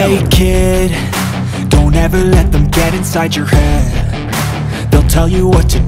Hey kid, don't ever let them get inside your head. They'll tell you what to